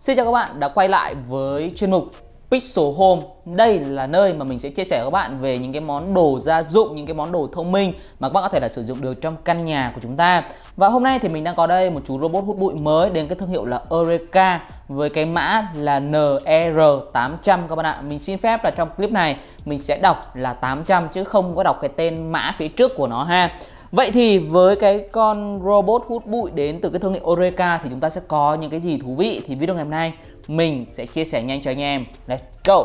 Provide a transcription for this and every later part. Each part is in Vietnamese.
Xin chào các bạn đã quay lại với chuyên mục Pixel Home. Đây là nơi mà mình sẽ chia sẻ với các bạn về những cái món đồ gia dụng, những cái món đồ thông minh mà các bạn có thể là sử dụng được trong căn nhà của chúng ta. Và hôm nay thì mình đang có đây một chú robot hút bụi mới đến cái thương hiệu là Eureka với cái mã là NR800 các bạn ạ. Mình xin phép là trong clip này mình sẽ đọc là 800 chứ không có đọc cái tên mã phía trước của nó ha. Vậy thì với cái con robot hút bụi đến từ cái thương hiệu Oreca thì chúng ta sẽ có những cái gì thú vị thì video ngày hôm nay mình sẽ chia sẻ nhanh cho anh em. Let's go!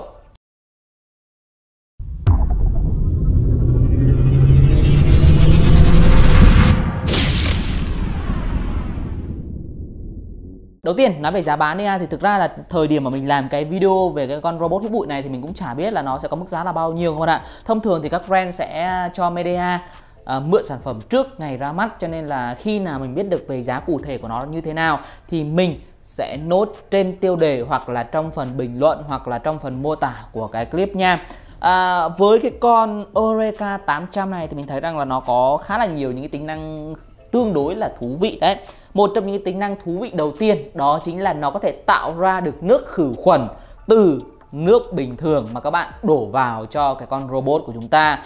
Đầu tiên, nói về giá bán đi ha thì thực ra là thời điểm mà mình làm cái video về cái con robot hút bụi này thì mình cũng chả biết là nó sẽ có mức giá là bao nhiêu các bạn ạ. Thông thường thì các brand sẽ cho media à, mượn sản phẩm trước ngày ra mắt cho nên là khi nào mình biết được về giá cụ thể của nó như thế nào thì mình sẽ nốt trên tiêu đề hoặc là trong phần bình luận hoặc là trong phần mô tả của cái clip nha. À, với cái con Eureka 800 này thì mình thấy rằng là nó có khá là nhiều những cái tính năng tương đối là thú vị đấy. Một trong những cái tính năng thú vị đầu tiên đó chính là nó có thể tạo ra được nước khử khuẩn từ nước bình thường mà các bạn đổ vào cho cái con robot của chúng ta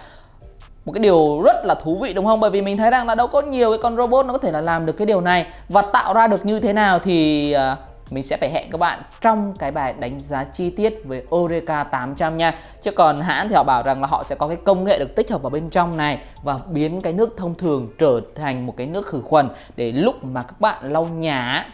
một cái điều rất là thú vị đúng không? Bởi vì mình thấy rằng là đâu có nhiều cái con robot nó có thể là làm được cái điều này và tạo ra được như thế nào thì uh, mình sẽ phải hẹn các bạn trong cái bài đánh giá chi tiết về Oreca 800 nha. Chứ còn hãng thì họ bảo rằng là họ sẽ có cái công nghệ được tích hợp vào bên trong này và biến cái nước thông thường trở thành một cái nước khử khuẩn để lúc mà các bạn lau nhà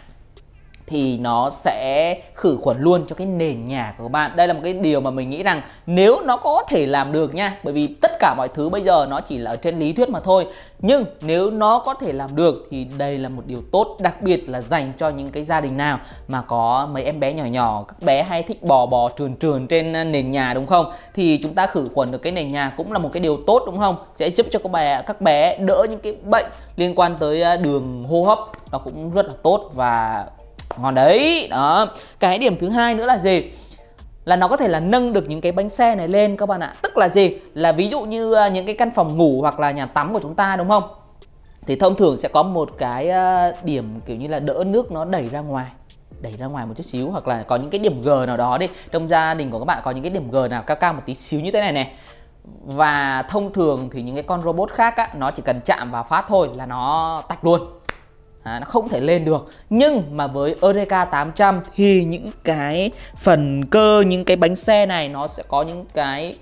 thì nó sẽ khử khuẩn luôn cho cái nền nhà của các bạn. Đây là một cái điều mà mình nghĩ rằng nếu nó có thể làm được nha, bởi vì tất cả mọi thứ bây giờ nó chỉ là ở trên lý thuyết mà thôi. Nhưng nếu nó có thể làm được thì đây là một điều tốt, đặc biệt là dành cho những cái gia đình nào mà có mấy em bé nhỏ nhỏ, các bé hay thích bò bò trườn trườn trên nền nhà, đúng không? Thì chúng ta khử khuẩn được cái nền nhà cũng là một cái điều tốt, đúng không? Sẽ giúp cho các bé các bé đỡ những cái bệnh liên quan tới à, đường hô hấp. Nó cũng rất là tốt và ngon đấy. Đó. Cái điểm thứ hai nữa là gì? Là nó có thể là nâng được những cái bánh xe này lên các bạn ạ. Tức là gì? Là ví dụ như à, những cái căn phòng ngủ hoặc là nhà tắm của chúng ta, đúng không? Thì thông thường sẽ có một cái à, điểm kiểu như là đỡ nước nó đẩy ra ngoài, đẩy ra ngoài một chút xíu hoặc là có những cái điểm G nào đó đi. Trong gia đình của các bạn có những cái điểm G nào cao cao một tí xíu như thế này này. Và thông thường thì những cái con robot khác á, nó chỉ cần chạm vào phát thôi là nó tách luôn à, nó không thể lên được. Nhưng mà với Eureka 800 thì những cái phần cơ những cái bánh xe này nó sẽ có những cái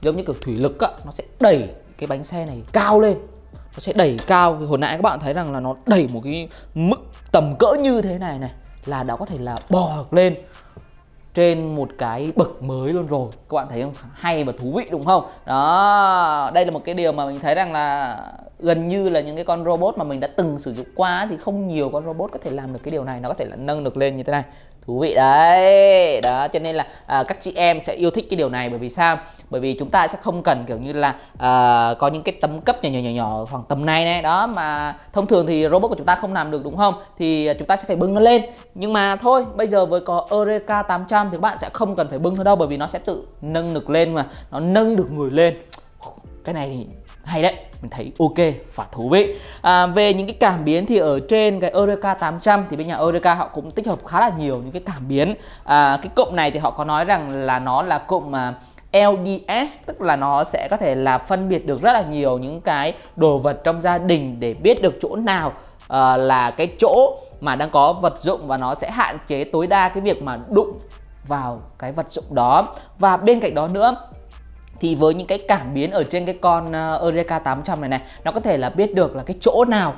giống như kiểu thủy lực á nó sẽ đẩy cái bánh xe này cao lên. Nó sẽ đẩy cao. Hồi nãy các bạn thấy rằng là nó đẩy một cái mức tầm cỡ như thế này này là đã có thể là bò lên trên một cái bậc mới luôn rồi. Các bạn thấy không? Hay và thú vị đúng không? Đó đây là một cái điều mà mình thấy rằng là gần như là những cái con robot mà mình đã từng sử dụng qua thì không nhiều con robot có thể làm được cái điều này. Nó có thể là nâng được lên như thế này. Thú vị đấy. Đó cho nên là à, các chị em sẽ yêu thích cái điều này. Bởi vì sao? Bởi vì chúng ta sẽ không cần kiểu như là à, có những cái tấm cấp nhỏ nhỏ nhỏ nhỏ khoảng tầm này này. Đó mà thông thường thì robot của chúng ta không làm được đúng không? Thì chúng ta sẽ phải bưng nó lên. Nhưng mà thôi bây giờ với có Eureka 800 thì các bạn sẽ không cần phải bưng nó đâu. Bởi vì nó sẽ tự nâng được lên mà. Nó nâng được người lên. Cái này thì hay đấy mình thấy ok và thú vị. À, về những cái cảm biến thì ở trên cái Eureka 800 thì bên nhà Eureka họ cũng tích hợp khá là nhiều những cái cảm biến. À, cái cụm này thì họ có nói rằng là nó là cụm mà LDS tức là nó sẽ có thể là phân biệt được rất là nhiều những cái đồ vật trong gia đình để biết được chỗ nào uh, là cái chỗ mà đang có vật dụng và nó sẽ hạn chế tối đa cái việc mà đụng vào cái vật dụng đó. Và bên cạnh đó nữa thì với những cái cảm biến ở trên cái con ờ, Eureka 800 này này, nó có thể là biết được là cái chỗ nào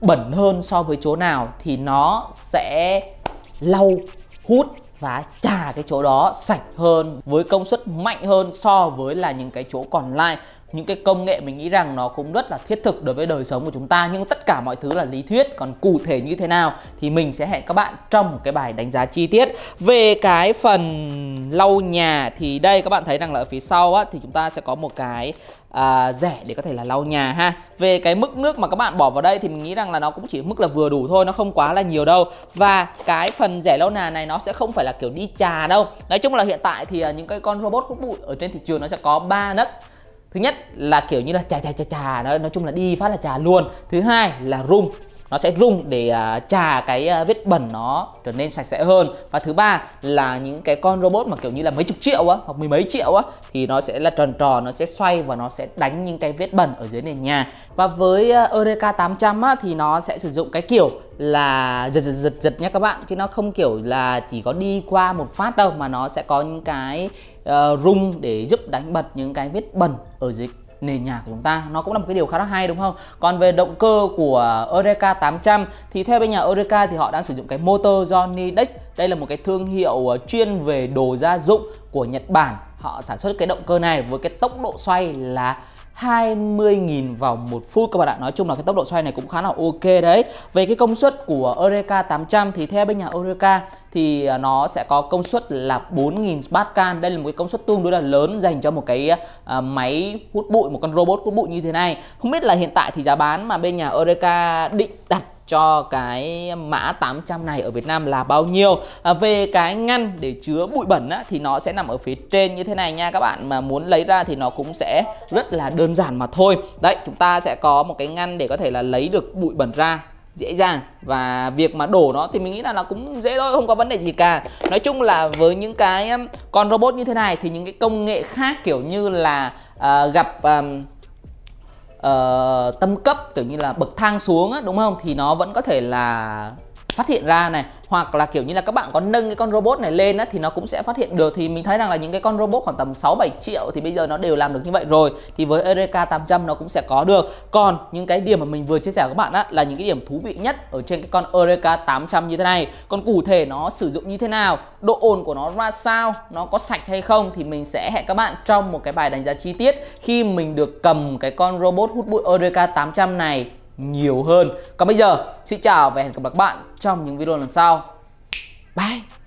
bẩn hơn so với chỗ nào thì nó sẽ lau, hút và trả cái chỗ đó sạch hơn, với công suất mạnh hơn so với là những cái chỗ còn lại những cái công nghệ mình nghĩ rằng nó cũng rất là thiết thực đối với đời sống của chúng ta nhưng tất cả mọi thứ là lý thuyết. Còn cụ thể như thế nào thì mình sẽ hẹn các bạn trong một cái bài đánh giá chi tiết. Về cái phần lau nhà thì đây các bạn thấy rằng là ở phía sau á thì chúng ta sẽ có một cái à, rẻ để có thể là lau nhà ha. Về cái mức nước mà các bạn bỏ vào đây thì mình nghĩ rằng là nó cũng chỉ mức là vừa đủ thôi nó không quá là nhiều đâu. Và cái phần rẻ lau nhà này nó sẽ không phải là kiểu đi trà đâu. Nói chung là hiện tại thì à, những cái con robot hút bụi ở trên thị trường nó sẽ có ba nấc thứ nhất là kiểu như là chà chà chà chà nó nói chung là đi phát là chà luôn. Thứ hai là rung nó sẽ rung để uh, cái uh, vết bẩn nó trở nên sạch sẽ hơn. Và thứ ba là những cái con robot mà kiểu như là mấy chục triệu á hoặc mười mấy triệu á thì nó sẽ là tròn tròn nó sẽ xoay và nó sẽ đánh những cái vết bẩn ở dưới nền nhà. Và với uh, Eureka 800 á thì nó sẽ sử dụng cái kiểu là giật giật giật giật nhé các bạn. Chứ nó không kiểu là chỉ có đi qua một phát đâu mà nó sẽ có những cái uh, rung để giúp đánh bật những cái vết bẩn ở dưới nền nhà của chúng ta. Nó cũng là một cái điều khá là hay, đúng không? Còn về động cơ của Eureka 800 thì theo bên nhà Eureka thì họ đang sử dụng cái motor Johnny Dex đây là một cái thương hiệu ờ, chuyên về đồ gia dụng của Nhật Bản. Họ sản xuất cái động cơ này với cái tốc độ xoay là 20.000 vòng một phút. Các bạn ạ Nói chung là cái tốc độ xoay này cũng khá là ok đấy. Về cái công suất của Eureka 800 thì theo bên nhà Eureka thì à, nó sẽ có công suất là 4.000 Pascal. Đây là một cái công suất tương đối là lớn dành cho một cái uh, máy hút bụi, một con robot hút bụi như thế này. Không biết là hiện tại thì giá bán mà bên nhà Eureka định đặt cho cái mã 800 này ở Việt Nam là bao nhiêu. À, Về cái ngăn để chứa bụi bẩn á, thì nó sẽ nằm ở phía trên như thế này nha Các bạn. Mà muốn lấy ra thì nó cũng sẽ rất là đơn giản mà thôi. Đấy chúng ta sẽ có một cái ngăn để có thể là lấy được bụi bẩn ra dễ dàng. Và việc mà đổ nó thì mình nghĩ là nó cũng dễ thôi không có vấn đề gì cả. Nói chung là với những cái um, con robot như thế này thì những cái công nghệ khác kiểu như là uh, gặp um, uh, tâm cấp kiểu như là bậc thang xuống á, đúng không? Thì nó vẫn có thể là phát hiện ra này hoặc là kiểu như là các bạn có nâng cái con robot này lên á, thì nó cũng sẽ phát hiện được. Thì mình thấy rằng là những cái con robot khoảng tầm 6 7 triệu thì bây giờ nó đều làm được như vậy rồi. Thì với Eureka 800 nó cũng sẽ có được. Còn những cái điểm mà mình vừa chia sẻ với các bạn á là những cái điểm thú vị nhất ở trên cái con Eureka 800 như thế này. Còn cụ thể nó sử dụng như thế nào độ ồn của nó ra sao nó có sạch hay không thì mình sẽ hẹn các bạn trong một cái bài đánh giá chi tiết khi mình được cầm cái con robot hút bụi Eureka 800 này nhiều hơn. Còn bây giờ, xin chào và hẹn gặp lại các bạn trong những video lần sau. Bye!